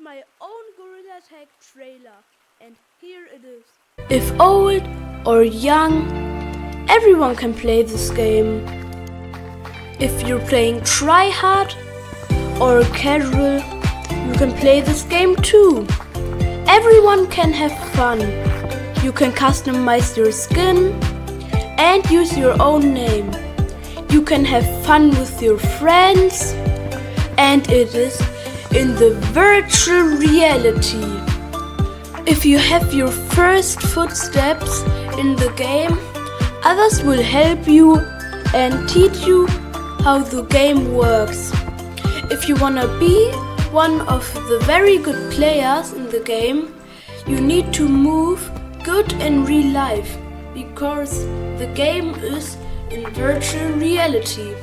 my own Gorilla Tag trailer, and here it is. If old or young, everyone can play this game. If you're playing try hard or casual, you can play this game too. Everyone can have fun. You can customize your skin and use your own name. You can have fun with your friends, and it is in the virtual reality. If you have your first footsteps in the game, others will help you and teach you how the game works. If you wanna be one of the very good players in the game, you need to move good in real life because the game is in virtual reality.